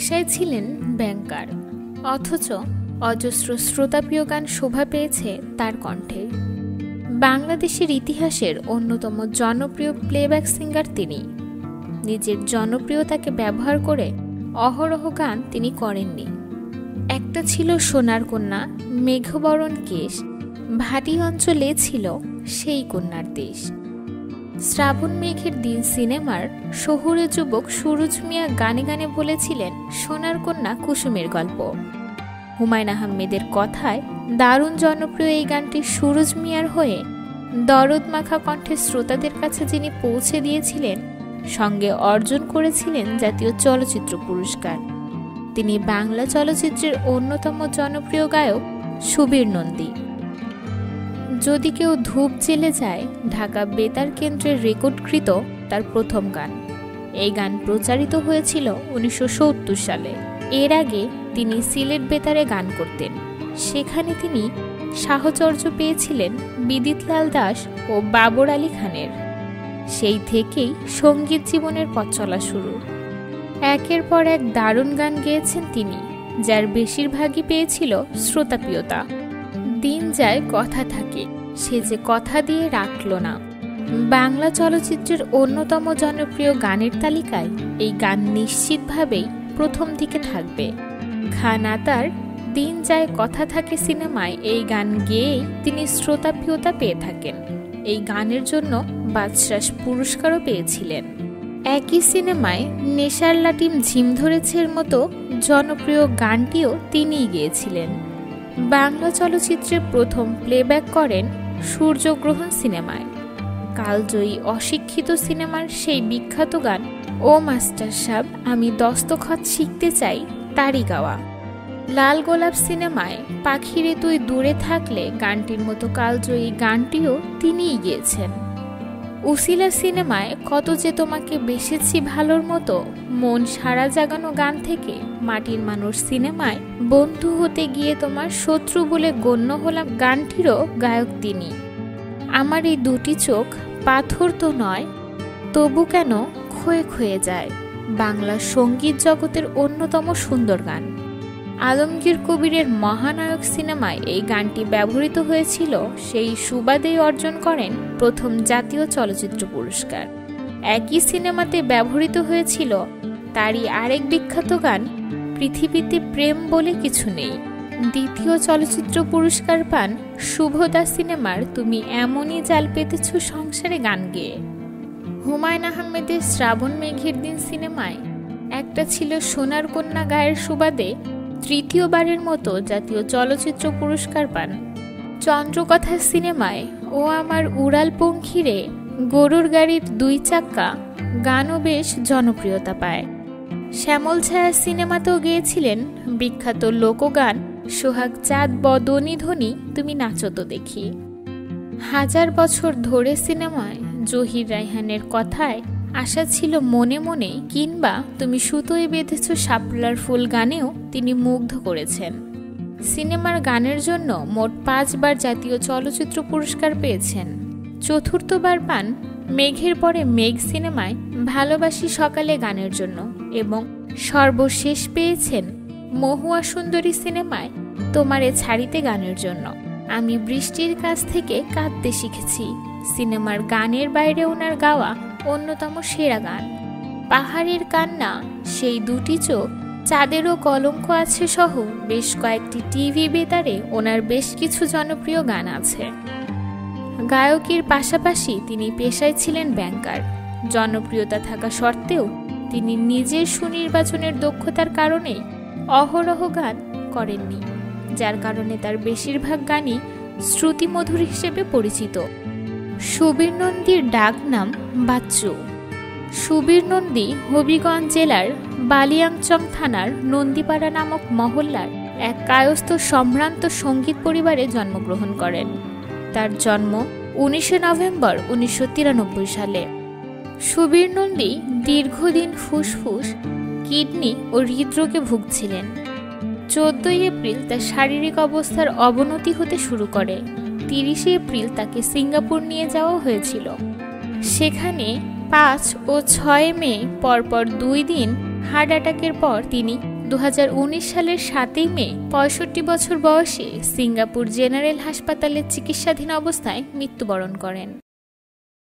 পেশায় ছিলেন ব্যাংকার। অথচ অজস্র শ্রোতাপ্রিয় গান শোভা পেয়েছে তার কণ্ঠে। বাংলাদেশের ইতিহাসের অন্যতম জনপ্রিয় প্লেব্যাক সিঙ্গার তিনি। নিজের জনপ্রিয়তাকে ব্যবহার করে অহরহ গান তিনি করেননি। একটা ছিল সোনার কন্যা, মেঘবরণ কেশ। ভাটি অঞ্চলে ছিল সেই কন্যার দেশ। শ্রাবণ মেঘের দিন সিনেমার শহুরে যুবক সুরজ মিয়া গানে গানে বলেছিলেন সোনার কন্যা কুসুমের গল্প। হুমায়ুন আহমেদের কথায় দারুণ জনপ্রিয় এই গানটি সুরজ মিয়ার হয়ে দরদ মাখা কণ্ঠে শ্রোতাদের কাছে যিনি পৌঁছে দিয়েছিলেন, সঙ্গে অর্জন করেছিলেন জাতীয় চলচ্চিত্র পুরস্কার। তিনি বাংলা চলচ্চিত্রের অন্যতম জনপ্রিয় গায়ক সুবীর নন্দী। যদি কেউ ধূপ জেলে যায়, ঢাকা বেতার কেন্দ্রের রেকর্ডকৃত তার প্রথম গান। এই গান প্রচারিত হয়েছিল উনিশশো সত্তর সালে। এর আগে তিনি সিলেট বেতারে গান করতেন। সেখানে তিনি সাহচর্য পেয়েছিলেন বিদিতলাল দাস ও বাবর আলী খানের। সেই থেকেই সংগীত জীবনের পথ চলা শুরু। একের পর এক দারুণ গান গেয়েছেন তিনি, যার বেশিরভাগই পেয়েছিল শ্রোতাপ্রিয়তা। দিন যায় কথা থাকে, সে যে কথা দিয়ে রাখল না। বাংলা চলচ্চিত্রের অন্যতম জনপ্রিয় গানের তালিকায় এই গান নিশ্চিতভাবেই প্রথম দিকে থাকবে। খানাতার দিন যায় কথা থাকে সিনেমায় এই গান গেয়েই তিনি শ্রোতাপ্রিয়তা পেয়ে থাকেন। এই গানের জন্য বাদশাস পুরস্কারও পেয়েছিলেন। একই সিনেমায় নেশার লাটিম ঝিম ধরেছের মতো জনপ্রিয় গানটিও তিনিই গেয়েছিলেন। বাংলা চলচ্চিত্রে প্রথম প্লেব্যাক করেন সূর্যগ্রহণ সিনেমায়। কালজয়ী অশিক্ষিত সিনেমার সেই বিখ্যাত গান, ও মাস্টার সাব, আমি দস্তখত শিখতে চাই তারই গাওয়া। লাল গোলাপ সিনেমায় পাখিরে তুই দূরে থাকলে গানটির মতো কালজয়ী গানটিও তিনিই গেয়েছেন। উসিলা সিনেমায় কত যে তোমাকে বেসেছি ভালোর মতো, মন সারা জাগানো গান থেকে মাটির মানুষ সিনেমায় বন্ধু হতে গিয়ে তোমার শত্রু বলে গণ্য হলাম গানটিরও গায়ক তিনি। আমার এই দুটি চোখ পাথর তো নয়, তবু কেন ক্ষয়ে ক্ষয়ে যায় বাংলা সংগীত জগতের অন্যতম সুন্দর গান। আলমগীর কবিরের মহানায়ক সিনেমায় এই গানটি ব্যবহৃত হয়েছিল, সেই সুবাদেই অর্জন করেন প্রথম জাতীয় চলচ্চিত্র পুরস্কার। একই সিনেমাতে ব্যবহৃত হয়েছিল, তারই আরেক বিখ্যাত গান, পৃথিবীতে প্রেম বলে কিছু নেই। দ্বিতীয় চলচ্চিত্র পুরস্কার পান শুভদা সিনেমার তুমি এমনই জাল পেতেছ সংসারে গান গেয়ে। হুমায়ুন আহমেদের শ্রাবণ মেঘের দিন সিনেমায় একটা ছিল সোনার কন্যা গায়ের সুবাদে তৃতীয়বারের মতো জাতীয় চলচ্চিত্র পুরস্কার পান। চন্দ্রকথা সিনেমায় ও আমার উড়াল পঙ্খিরে গরুর গাড়ির দুই চাক্কা গানও বেশ জনপ্রিয়তা পায়। শ্যামল ছায়া সিনেমাতেও গেয়েছিলেন বিখ্যাত লোকগান সোহাগ চাঁদ বদনী ধ্বনি, তুমি নাচো তো দেখি। হাজার বছর ধরে সিনেমায় জহির রায়হানের কথায় আশা ছিল মনে মনে কিংবা তুমি সুতোয় বেঁধেছ শাপলার ফুল গানেও তিনি মুগ্ধ করেছেন। সিনেমার গানের জন্য মোট পাঁচবার জাতীয় চলচ্চিত্র পুরস্কার পেয়েছেন। চতুর্থবার পান মেঘের পরে মেঘ সিনেমায় ভালোবাসি সকালে গানের জন্য এবং সর্বশেষ পেয়েছেন মহুয়া সুন্দরী সিনেমায় তোমারে ছাড়িতে গানের জন্য। আমি বৃষ্টির কাছ থেকে কাঁদতে শিখেছি। সিনেমার গানের বাইরে ওনার গাওয়া অন্যতম সেরা গান। পাহাড়ের কান্না, সেই দুটি চোখ, চাঁদেরও কলঙ্ক আছে সহ বেশ কয়েকটি টিভি বেতারে ওনার বেশ কিছু জনপ্রিয় গান আছে। গায়কের পাশাপাশি তিনি পেশায় ছিলেন ব্যাংকার। জনপ্রিয়তা থাকা সত্ত্বেও তিনি নিজের সুনির্বাচনের দক্ষতার কারণে অহরহ গান করেননি, যার কারণে তার বেশিরভাগ গানই শ্রুতিমধুর হিসেবে পরিচিত। সুবীর নন্দীর ডাক নাম বাচ্চু। সুবীর নন্দী হবিগঞ্জ জেলার বালিয়াংচং থানার নন্দীপাড়া নামক মহল্লার এক কায়স্থ সম্ভ্রান্ত সংগীত পরিবারে জন্মগ্রহণ করেন। তার জন্ম উনিশে নভেম্বর উনিশশো তিরানব্বই সালে। সুবীর নন্দী দীর্ঘদিন ফুসফুস, কিডনি ও হৃদরোগে ভুগছিলেন। চোদ্দই এপ্রিল তার শারীরিক অবস্থার অবনতি হতে শুরু করে। তিরিশে এপ্রিল তাকে সিঙ্গাপুর নিয়ে যাওয়া হয়েছিল। সেখানে পাঁচ ও ছয় মে পরপর দুই দিন হার্ট অ্যাটাকের পর তিনি দু হাজার উনিশ সালের সাতই মে পঁয়ষট্টি বছর বয়সে সিঙ্গাপুর জেনারেল হাসপাতালে চিকিৎসাধীন অবস্থায় মৃত্যুবরণ করেন।